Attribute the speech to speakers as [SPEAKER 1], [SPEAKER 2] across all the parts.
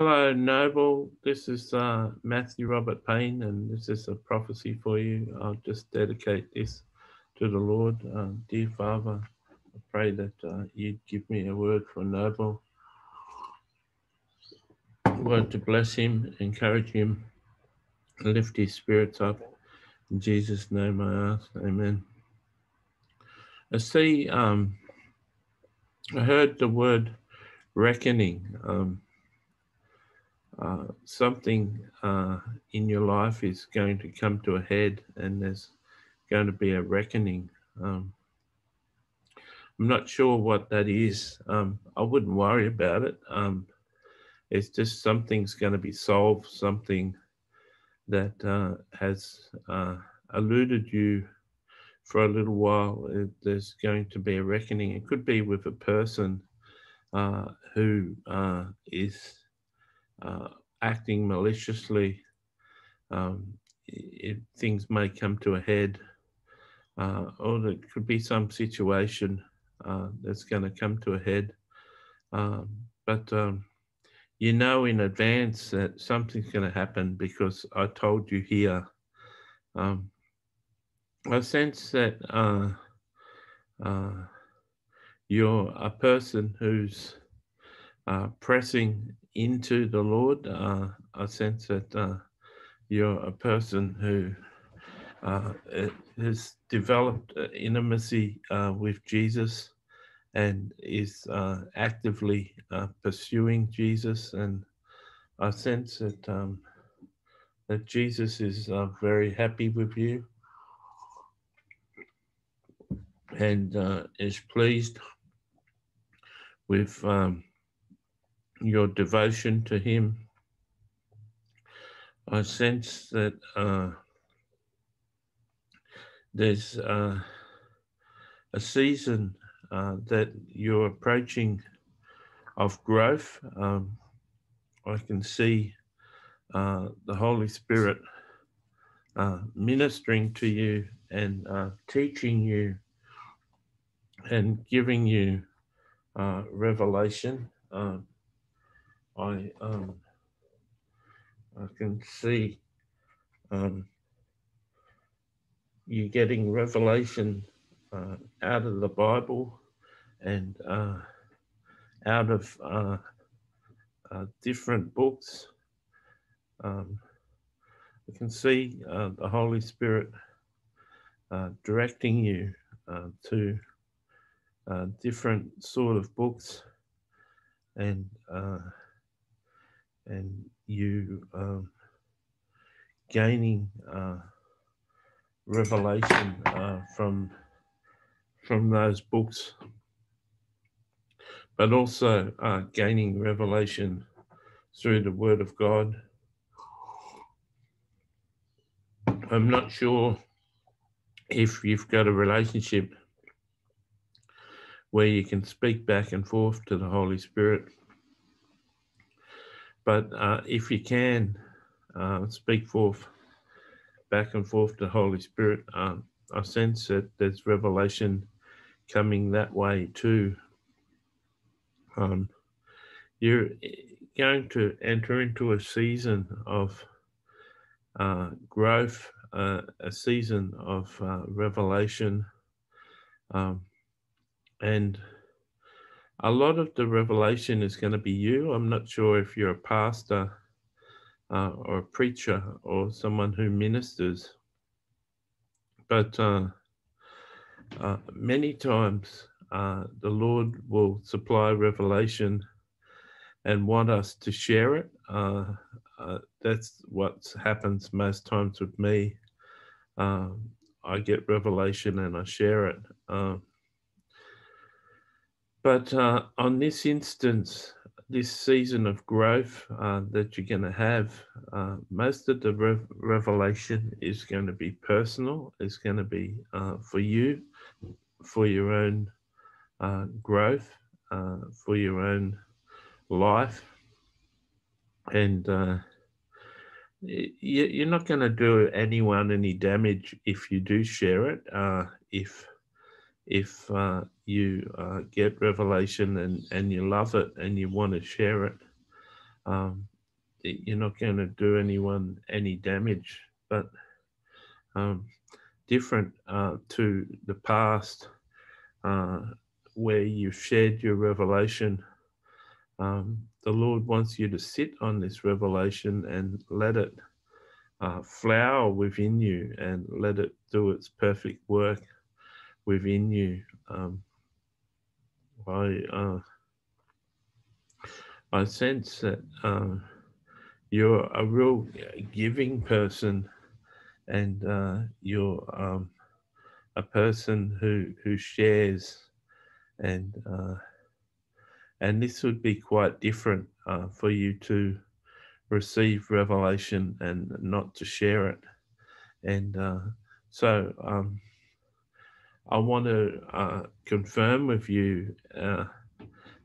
[SPEAKER 1] Hello, Nobel. This is uh, Matthew Robert Payne, and this is a prophecy for you. I'll just dedicate this to the Lord. Uh, dear Father, I pray that uh, you'd give me a word for Nobel, a word to bless him, encourage him, lift his spirits up. In Jesus' name I ask, Amen. I see, um, I heard the word reckoning. Um, uh, something uh, in your life is going to come to a head and there's going to be a reckoning. Um, I'm not sure what that is. Um, I wouldn't worry about it. Um, it's just something's going to be solved, something that uh, has uh, eluded you for a little while. It, there's going to be a reckoning. It could be with a person uh, who is uh, acting maliciously, um, it, things may come to a head, uh, or there could be some situation uh, that's going to come to a head. Um, but um, you know in advance that something's going to happen because I told you here. Um, I sense that uh, uh, you're a person who's uh, pressing into the Lord. Uh, I sense that uh, you're a person who uh, has developed intimacy uh, with Jesus and is uh, actively uh, pursuing Jesus. And I sense that um, that Jesus is very happy with you and is pleased with. Um, your devotion to Him. I sense that uh, there's uh, a season uh, that you're approaching of growth. Um, I can see uh, the Holy Spirit uh, ministering to you and uh, teaching you and giving you revelation. Um, I um I can see um you getting revelation uh, out of the Bible and uh, out of uh, uh different books. Um, I can see uh, the Holy Spirit uh, directing you to different sort of books and and you um, gaining uh, revelation uh, from from those books, but also uh, gaining revelation through the Word of God. I'm not sure if you've got a relationship where you can speak back and forth to the Holy Spirit but uh, if you can uh, speak forth back and forth to Holy Spirit, um, I sense that there's revelation coming that way too. Um, you're going to enter into a season of uh, growth, uh, a season of uh, revelation, um, and a lot of the revelation is going to be you. I'm not sure if you're a pastor uh, or a preacher or someone who ministers, but uh, uh, many times uh, the Lord will supply revelation and want us to share it. Uh, uh, that's what happens most times with me. Um, I get revelation and I share it. Um, but uh, on this instance, this season of growth uh, that you're going to have, uh, most of the re- revelation is going to be personal, It's going to be uh, for you, for your own uh, growth, uh, for your own life. And you're not going to do anyone any damage if you do share it. if if uh, you uh, get revelation and, and you love it and you want to share it, um, you're not going to do anyone any damage, but um, different uh, to the past uh, where you've shared your revelation. Um, the Lord wants you to sit on this revelation and let it uh, flower within you and let it do its perfect work within you. Um, I uh, I sense that uh, you're a real giving person, and uh, you're um, a person who who shares, and uh, and this would be quite different uh, for you to receive revelation and not to share it, and uh, so. Um, I want to uh, confirm with you uh,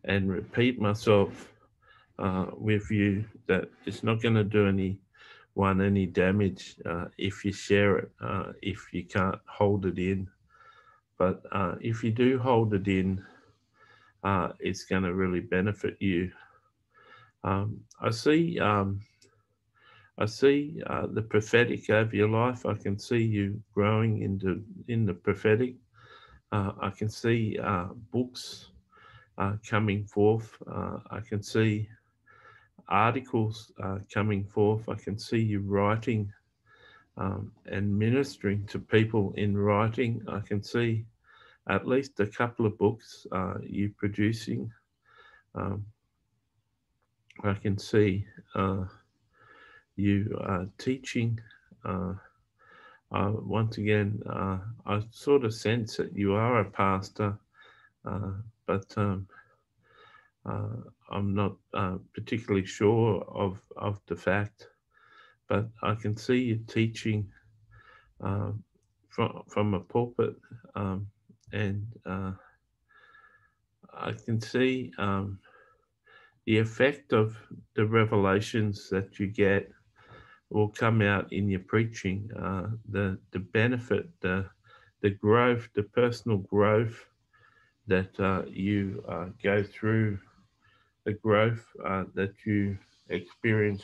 [SPEAKER 1] and repeat myself uh, with you that it's not going to do anyone any damage uh, if you share it, uh, if you can't hold it in. But uh, if you do hold it in, it's going to really benefit you. Um, I see. Um, I see the prophetic over your life. I can see you growing into in the prophetic. Uh, I can see uh, books uh, coming forth. Uh, I can see articles uh, coming forth. I can see you writing um, and ministering to people in writing. I can see at least a couple of books you producing. Um, I can see you teaching uh, once again, uh, I sort of sense that you are a pastor, uh, but um, uh, I'm not uh, particularly sure of, of the fact. But I can see you teaching um, from, from a pulpit, um, and uh, I can see um, the effect of the revelations that you get will come out in your preaching. Uh, the the benefit, the the growth, the personal growth that uh, you uh, go through, the growth uh, that you experience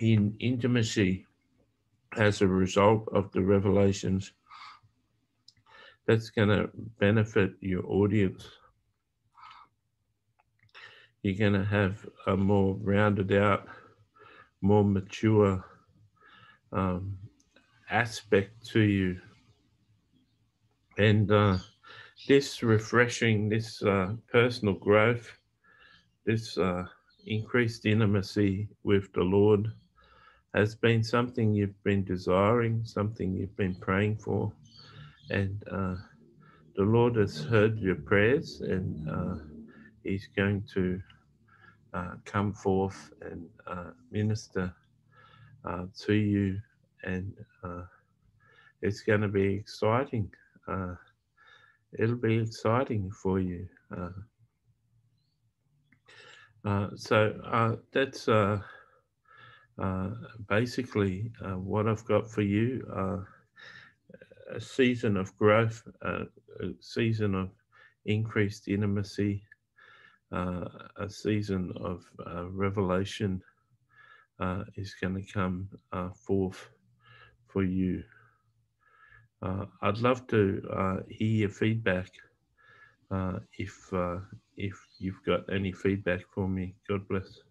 [SPEAKER 1] in intimacy as a result of the revelations. That's going to benefit your audience you're going to have a more rounded out, more mature um, aspect to you. And uh, this refreshing, this uh, personal growth, this uh, increased intimacy with the Lord has been something you've been desiring, something you've been praying for. And uh, the Lord has heard your prayers and uh, He's going to uh, come forth and uh, minister uh, to you, and uh, it's going to be exciting. Uh, it'll be exciting for you. so that's basically what I've got for you. a season of growth, a season of increased intimacy, a season of uh, revelation uh, is going to come uh, forth for you. Uh, I'd love to uh, hear your feedback. if if you've got any feedback for me, God bless.